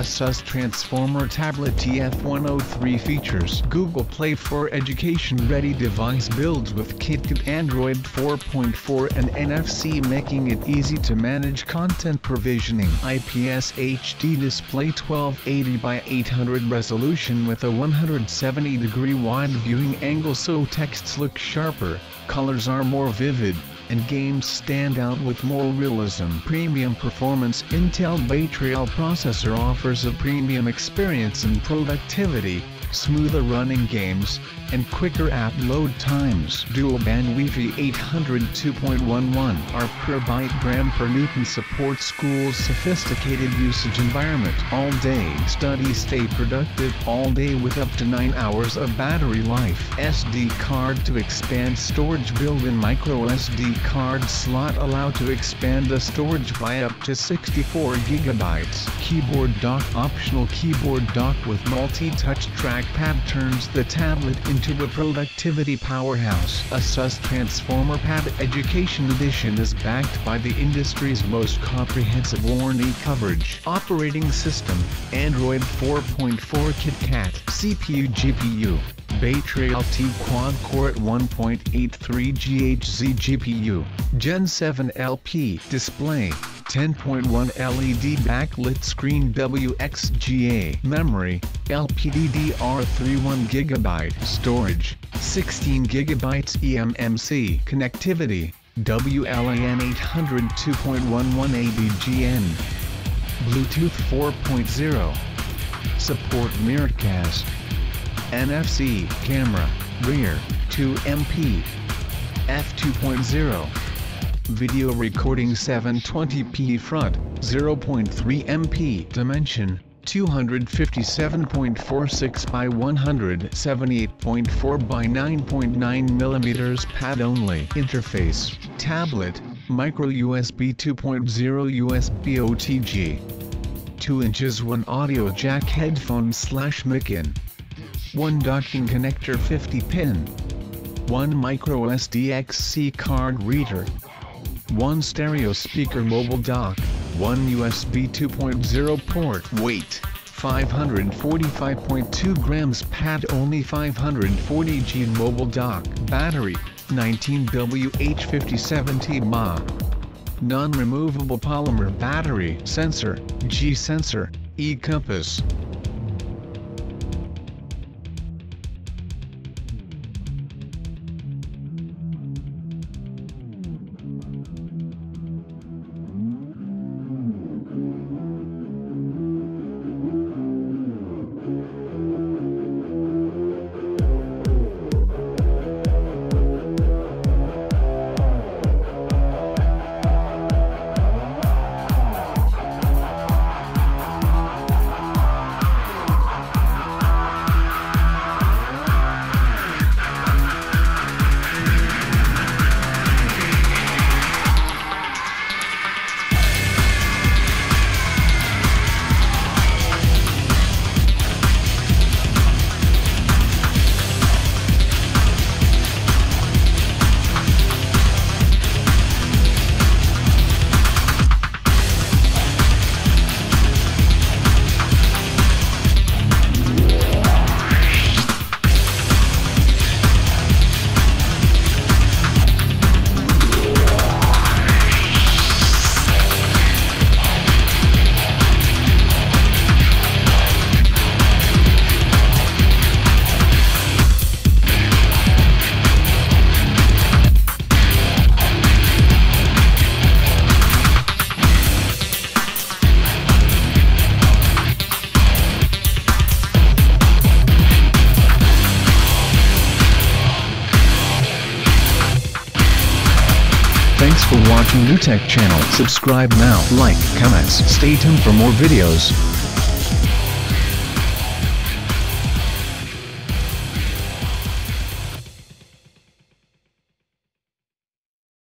Asus Transformer Tablet TF103 features Google Play for education-ready device builds with KitKat Android 4.4 and NFC making it easy to manage content provisioning. IPS HD display 1280 by 800 resolution with a 170 degree wide viewing angle so texts look sharper, colors are more vivid, and games stand out with more realism. Premium performance Intel Bay Trail processor offers a premium experience and productivity, smoother running games, and quicker app load times. Dual band Wi-Fi 800 2.11 R per byte gram per newton supports school's sophisticated usage environment. All day study stay productive all day with up to 9 hours of battery life. SD card to expand storage built-in micro SD card slot allow to expand the storage by up to 64 gigabytes. Keyboard dock optional keyboard dock with multi-touch trackpad turns the tablet into a productivity powerhouse. Asus Transformer Pad Education Edition is backed by the industry's most comprehensive warranty coverage. Operating System, Android 4.4 KitKat, CPU GPU, Bay Trail T Quad Core at 1.83 GHz GPU, Gen 7 LP display, 10.1 LED backlit screen WXGA memory, LPDDR3 1GB storage, 16 GB eMMC connectivity, WLAN 800 2.11 ABGN, Bluetooth 4.0, support Miracast, NFC camera, rear, 2MP, f2.0, video recording 720p front, 0.3 MP dimension, 257.46 by 178.4 by 9.9 mm pad only. Interface, tablet, micro USB 2.0 USB OTG. 2 inches 1 audio jack headphone slash mic in. 1 docking connector 50 pin. 1 micro SDXC card reader. 1 stereo speaker mobile dock, 1 USB 2.0 port weight, 545.2 grams pad only 540 G mobile dock battery, 19WH57T mAh. Non-removable polymer battery sensor, G sensor, E Thanks for watching nüTECH channel. Subscribe now, like, comments. Stay tuned for more videos.